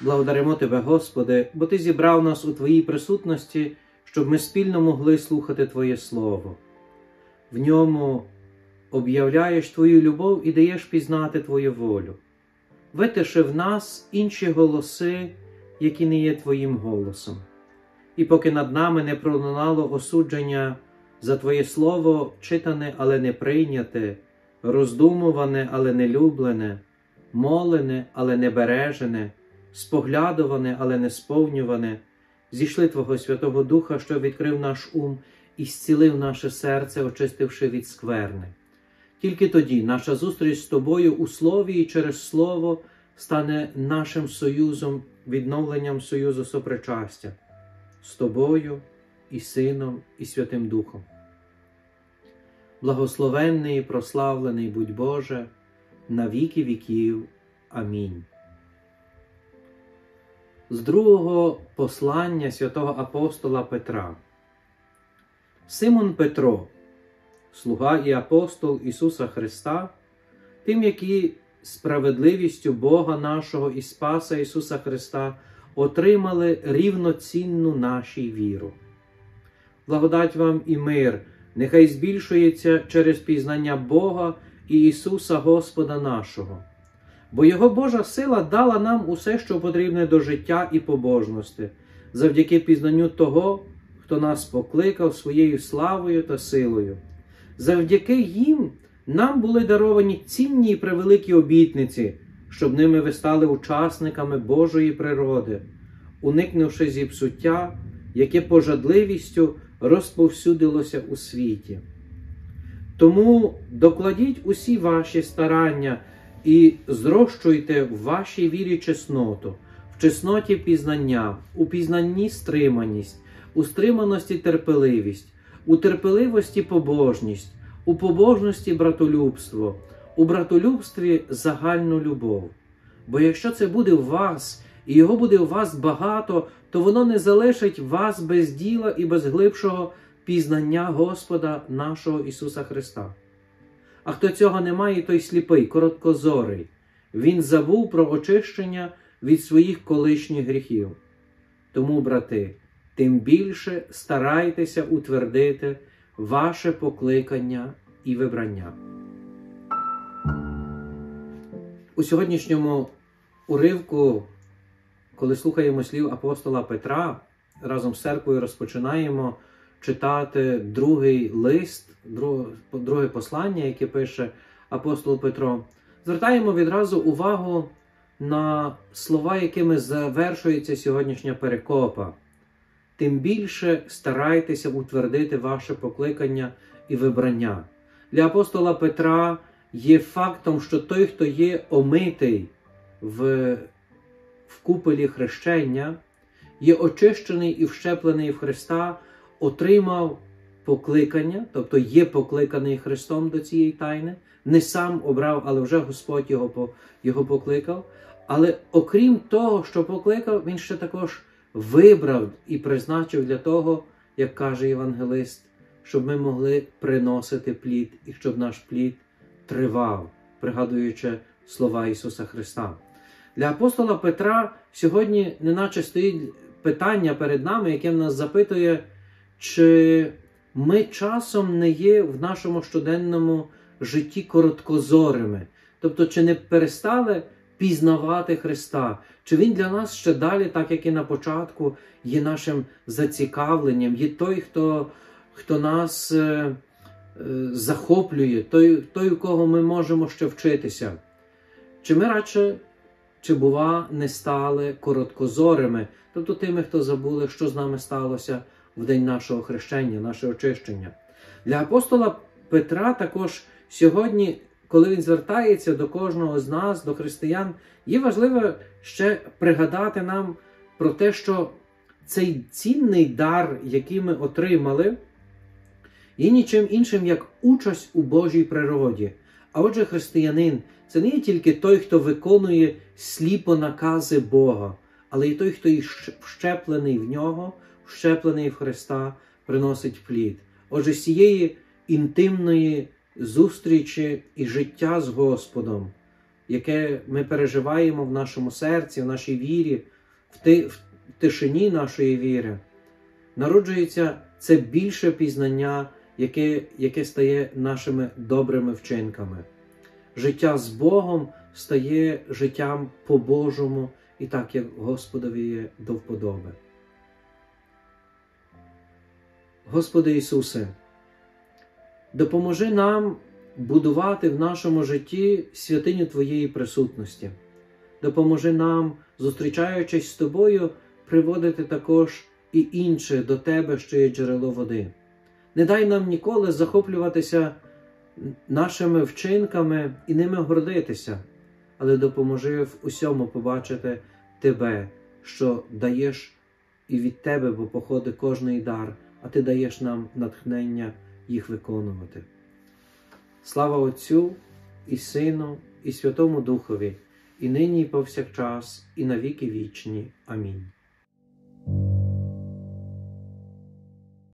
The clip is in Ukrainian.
Благодаримо Тебе, Господи, бо Ти зібрав нас у Твоїй присутності, щоб ми спільно могли слухати Твоє Слово. В ньому об'являєш Твою любов і даєш пізнати Твою волю. Витиши в нас інші голоси, які не є Твоїм голосом. І поки над нами не пролунало осудження за Твоє Слово, читане, але не прийняте, роздумуване, але не люблене, молене, але не бережене, споглядуване, але не сповнюване, зійшли Твого Святого Духа, що відкрив наш ум і зцілив наше серце, очистивши від скверни. Тільки тоді наша зустріч з тобою у слові і через Слово стане нашим союзом, відновленням союзу сопричастя з тобою і Сином, і Святим Духом. Благословенний і прославлений будь Боже, на віки віків. Амінь. З другого послання святого апостола Петра. Симон Петро, слуга і апостол Ісуса Христа, тим, які справедливістю Бога нашого і Спаса Ісуса Христа отримали рівноцінну нашій віру. Благодать вам і мир, нехай збільшується через пізнання Бога і Ісуса Господа нашого, бо Його Божа сила дала нам усе, що потрібне до життя і побожності, завдяки пізнанню того, хто нас покликав своєю славою та силою. Завдяки їм нам були даровані цінні і превеликі обітниці, щоб ними ви стали учасниками Божої природи, уникнувши зіпсуття, яке пожадливістю розповсюдилося у світі. Тому докладіть усі ваші старання і зрощуйте в вашій вірі чесноту, в чесноті пізнання, у пізнанні стриманість, у стриманості терпеливість, у терпеливості побожність, у побожності братолюбство, у братолюбстві загальну любов. Бо якщо це буде у вас, і його буде у вас багато, то воно не залишить вас без діла і без глибшого пізнання Господа нашого Ісуса Христа. А хто цього не має, той сліпий, короткозорий, він забув про очищення від своїх колишніх гріхів. Тому, брати, тим більше старайтеся утвердити ваше покликання і вибрання. У сьогоднішньому уривку, коли слухаємо слів апостола Петра, разом з церквою розпочинаємо читати другий лист, друге послання, яке пише апостол Петро, звертаємо відразу увагу на слова, якими завершується сьогоднішня перекопа. Тим більше старайтеся утвердити ваше покликання і вибрання. Для апостола Петра є фактом, що той, хто є омитий в, в куполі хрещення, є очищений і вщеплений в Христа, отримав покликання, тобто є покликаний Христом до цієї тайни, не сам обрав, але вже Господь його, його покликав. Але окрім того, що покликав, він ще також вибрав і призначив для того, як каже Євангелист, щоб ми могли приносити плід і щоб наш плід тривав, пригадуючи слова Ісуса Христа. Для апостола Петра сьогодні неначе стоїть питання перед нами, яке нас запитує, чи ми часом не є в нашому щоденному житті короткозорими, тобто, чи не перестали пізнавати Христа, чи Він для нас ще далі, так як і на початку, є нашим зацікавленням, є той, хто хто нас е, е, захоплює, той, той, у кого ми можемо ще вчитися. Чи ми радше, чи, бува, не стали короткозорими, тобто тими, хто забули, що з нами сталося в день нашого хрещення, наше очищення. Для апостола Петра також сьогодні, коли він звертається до кожного з нас, до християн, є важливо ще пригадати нам про те, що цей цінний дар, який ми отримали, є нічим іншим, як участь у Божій природі. А отже, християнин це не є тільки той, хто виконує сліпо накази Бога, але й той, хто вщеплений в нього, вщеплений в Христа, приносить плід. Отже, цієї інтимної зустрічі і життя з Господом яке ми переживаємо в нашому серці, в нашій вірі, в тишині нашої віри, народжується це більше пізнання, яке, яке стає нашими добрими вчинками. Життя з Богом стає життям по-божому і так, як Господові є до вподоби. Господи Ісусе, допоможи нам будувати в нашому житті святиню Твоєї присутності. Допоможи нам, зустрічаючись з Тобою, приводити також і інше до Тебе, що є джерело води. Не дай нам ніколи захоплюватися нашими вчинками і ними гордитися, але допоможи в усьому побачити Тебе, що даєш і від Тебе, бо походить кожний дар, а Ти даєш нам натхнення їх виконувати. Слава Отцю і Сину, і Святому Духові, і нині, і повсякчас, і навіки вічні. Амінь.